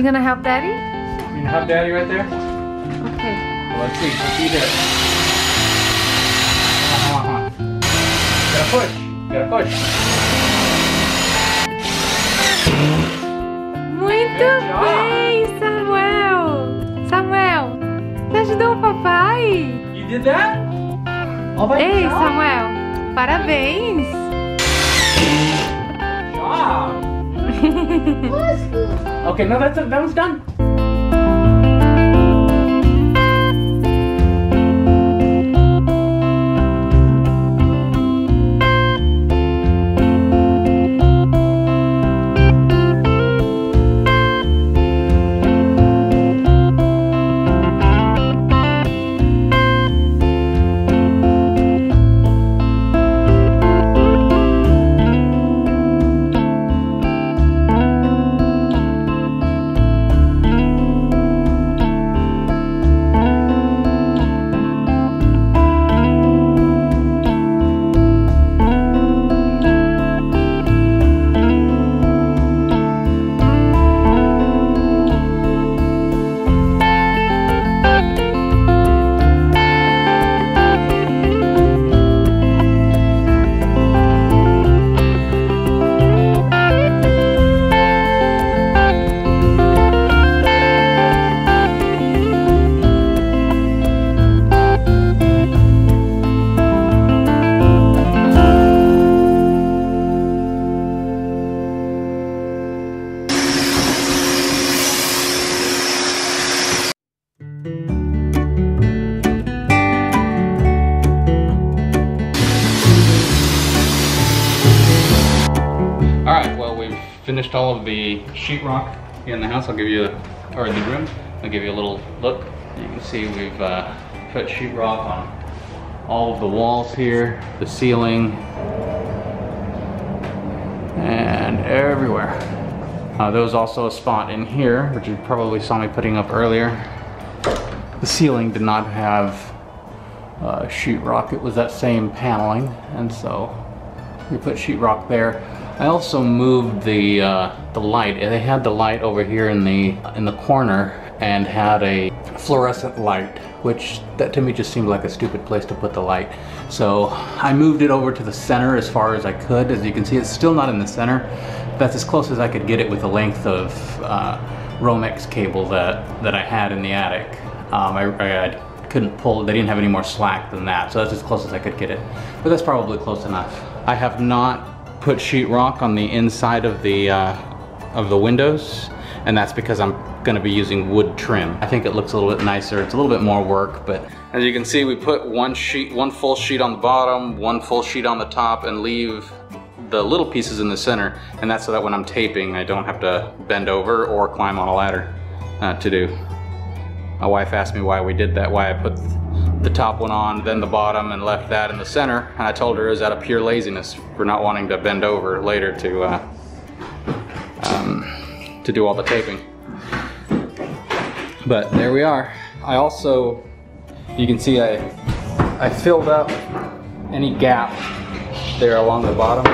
You gonna help daddy? You have daddy right there? Okay. Well, let's see. See there. Uh-huh, uh-huh. Gotta push. Gotta push. Muito Good bem, Samuel! Samuel, você ajudou o papai? You did that? By Ei? Samuel, parabéns! Job. Okay, no, that's it. That one's done. Sheetrock in the house. I'll give you, a, or in the room, I'll give you a little look. You can see we've uh, put sheetrock on all of the walls here, the ceiling, and everywhere. Uh, there was also a spot in here, which you probably saw me putting up earlier. The ceiling did not have uh, sheetrock. It was that same paneling, and so we put sheetrock there. I also moved the uh, the light. They had the light over here in the in the corner and had a fluorescent light, which that to me just seemed like a stupid place to put the light. So I moved it over to the center as far as I could. As you can see, it's still not in the center. That's as close as I could get it with the length of uh, Romex cable that that I had in the attic. Um, I, I couldn't pull, they didn't have any more slack than that, so that's as close as I could get it. But that's probably close enough. I have not put sheetrock on the inside of the, uh, of the windows, and that's because I'm gonna be using wood trim. I think it looks a little bit nicer, it's a little bit more work, but as you can see, we put one sheet, one full sheet on the bottom, one full sheet on the top, and leave the little pieces in the center, and that's so that when I'm taping, I don't have to bend over or climb on a ladder uh, to do. My wife asked me why we did that, why I put the top one on, then the bottom, and left that in the center. And I told her it was out of pure laziness for not wanting to bend over later to uh, um, to do all the taping. But there we are. I also, you can see I I filled up any gap there along the bottom.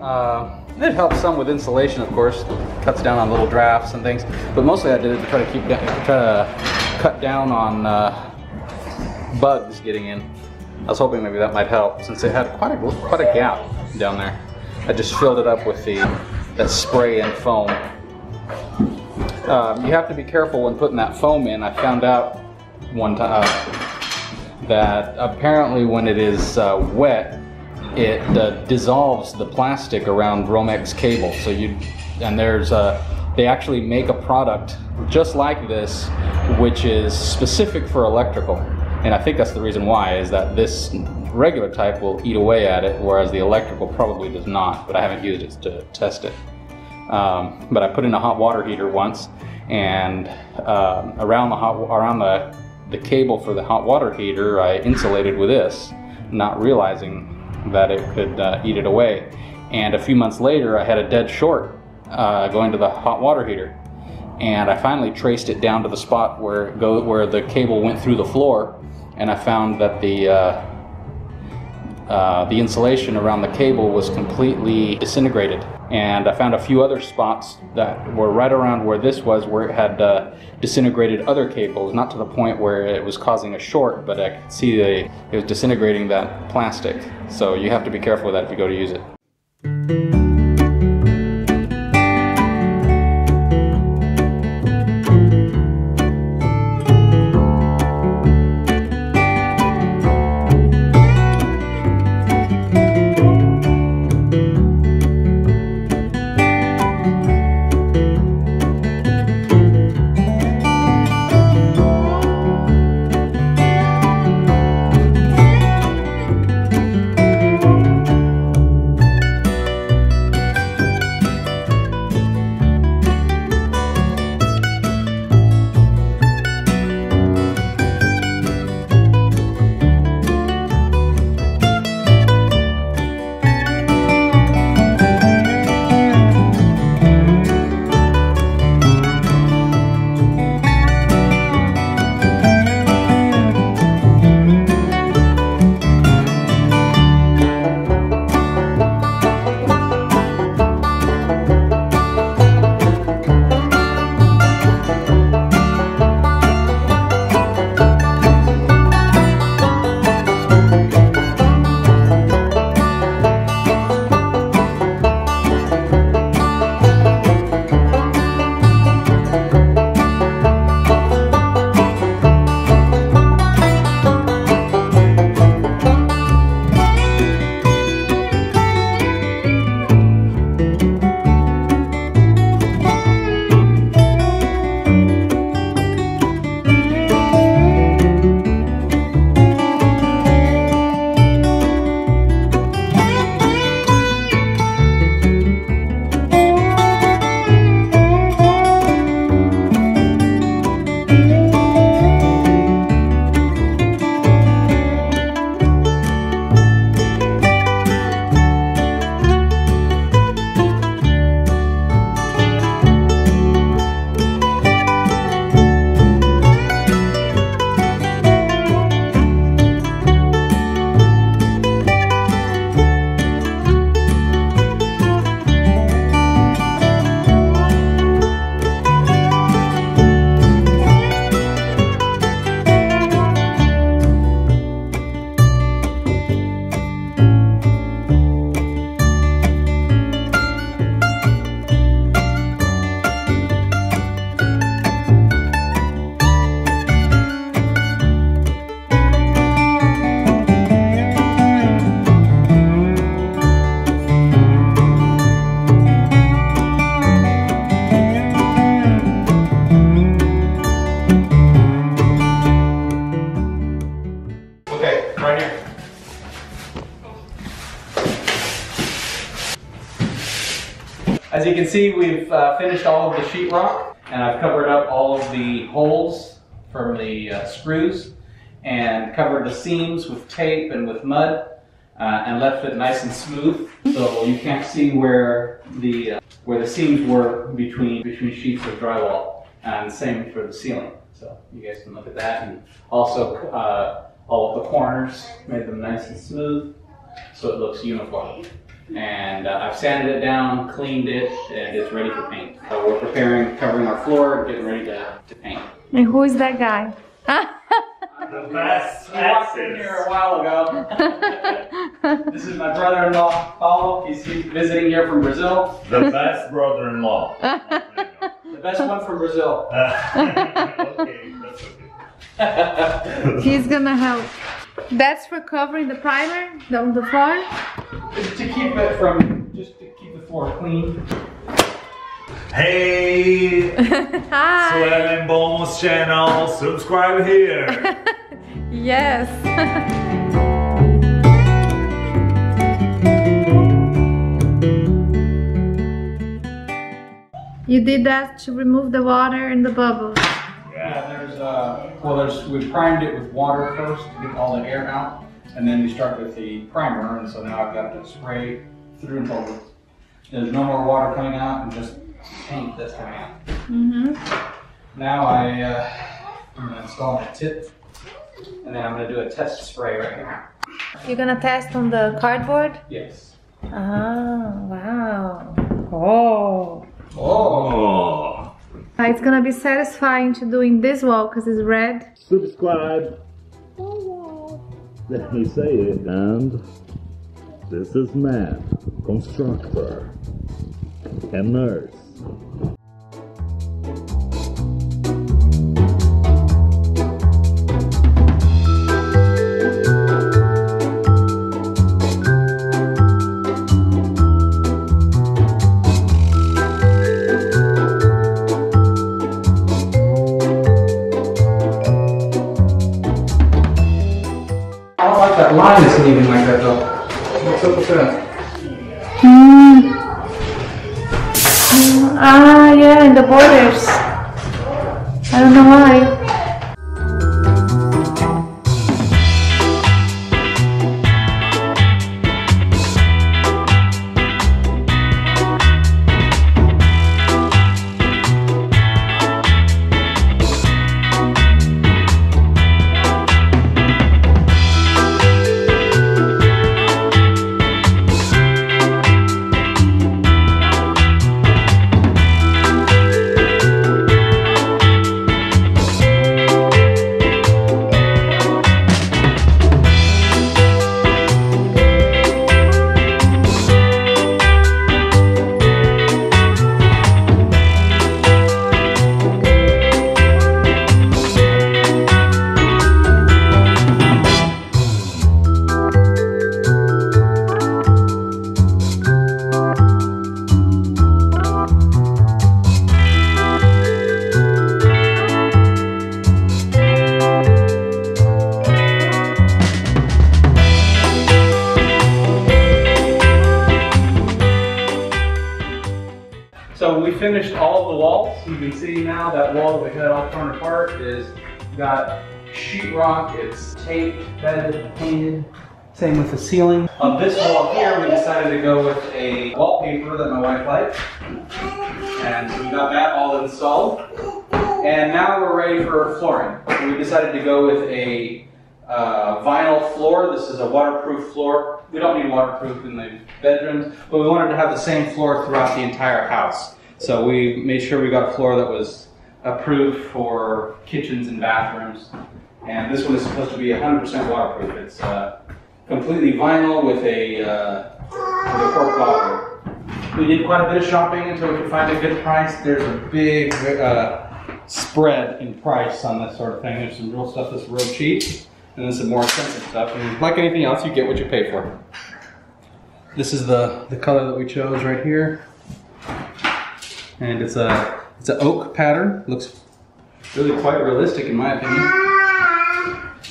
Uh, it helps some with insulation, of course. Cuts down on little drafts and things. But mostly I did it to try to keep try to cut down on uh, bugs getting in. I was hoping maybe that might help since it had quite a quite a gap down there. I just filled it up with the that spray and foam. Um, you have to be careful when putting that foam in. I found out one time uh, that apparently when it is uh, wet, it uh, dissolves the plastic around Romex cable. So you, and there's a, they actually make a product just like this, which is specific for electrical. And I think that's the reason why, is that this regular type will eat away at it, whereas the electrical probably does not, but I haven't used it to test it. Um, but I put in a hot water heater once, and um, around the hot, around the, the cable for the hot water heater, I insulated with this, not realizing that it could uh, eat it away. And a few months later, I had a dead short uh, going to the hot water heater, and I finally traced it down to the spot where go where the cable went through the floor, and I found that the uh, uh, the insulation around the cable was completely disintegrated. And I found a few other spots that were right around where this was, where it had uh, disintegrated other cables, not to the point where it was causing a short, but I could see it was disintegrating that plastic. So you have to be careful with that if you go to use it. Okay, right here. As you can see, we've uh, finished all of the sheetrock, and I've covered up all of the holes from the uh, screws, and covered the seams with tape and with mud, uh, and left it nice and smooth, so you can't see where the uh, where the seams were between between sheets of drywall, and same for the ceiling. So you guys can look at that, and also uh, all of the corners, made them nice and smooth, so it looks uniform. And uh, I've sanded it down, cleaned it, and it's ready for paint. So we're preparing, covering our floor, getting ready to, to paint. And who is that guy? The best He walked in here a while ago. this is my brother-in-law, Paulo. He's, he's visiting here from Brazil. The best brother-in-law. The best one from Brazil. okay, that's okay. He's gonna help. That's for covering the primer on the floor. Just to keep it from, just to keep the floor clean. Hey, Hi. Suelen Bowman channel, subscribe here. Yes. you did that to remove the water and the bubbles. Yeah, there's uh, well, there's we primed it with water first to get all the air out, and then we start with the primer, and so now I've got to spray through until there's no more water coming out, and just paint that's coming out. Mm-hmm. Now I uh, I'm gonna install my tip And then I'm gonna do a test spray right here. You're gonna test on the cardboard? Yes. Ah, wow. Oh. Oh. It's gonna be satisfying to doing this wall because it's red. Subscribe. Let me say it. And this is Matt, constructor and nurse. Yeah, finished all the walls. You can see now that wall that we had all torn apart is got sheetrock, it's taped, bedded, painted. Same with the ceiling. On this wall here, we decided to go with a wallpaper that my wife liked. And so we got that all installed. And now we're ready for flooring. We decided to go with a uh, vinyl floor. This is a waterproof floor. We don't need waterproof in the bedrooms, but we wanted to have the same floor throughout the entire house. So we made sure we got a floor that was approved for kitchens and bathrooms. And this one is supposed to be 100% waterproof. It's uh, completely vinyl with a, uh, with a cork bottom. We did quite a bit of shopping until we could find a good price. There's a big uh, spread in price on this sort of thing. There's some real stuff that's real cheap, and then some more expensive stuff. And like anything else, you get what you pay for. This is the, the color that we chose right here. And it's a it's an oak pattern. Looks really quite realistic in my opinion.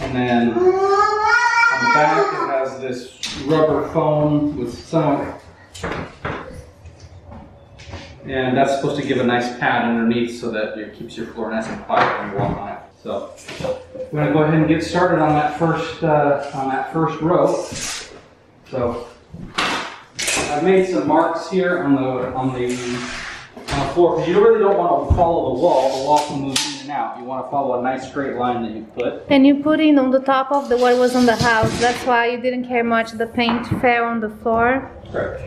And then on the back it has this rubber foam with some and that's supposed to give a nice pad underneath so that it keeps your floor nice and quiet when you walk on it. So we're gonna go ahead and get started on that first uh, on that first row. So I've made some marks here on the on the on the floor because you really don't want to follow the wall. The wall can move in and out. You want to follow a nice straight line that you put. And you put it on the top of the what was on the house. That's why you didn't care much. The paint fell on the floor. Correct.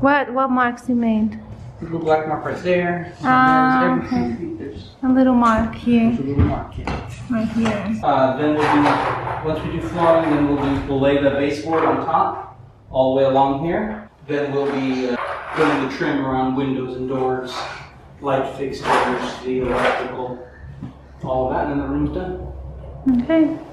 What what marks you made? Little black mark right there. Ah, And there's every okay. there's A little mark here, there's a little mark here. right here. Uh, then we'll do, once we do flooring, then we'll do, we'll lay the baseboard on top, all the way along here. Then we'll be uh, putting the trim around windows and doors, light fixtures, the electrical, all of that, and then the room's done. Okay.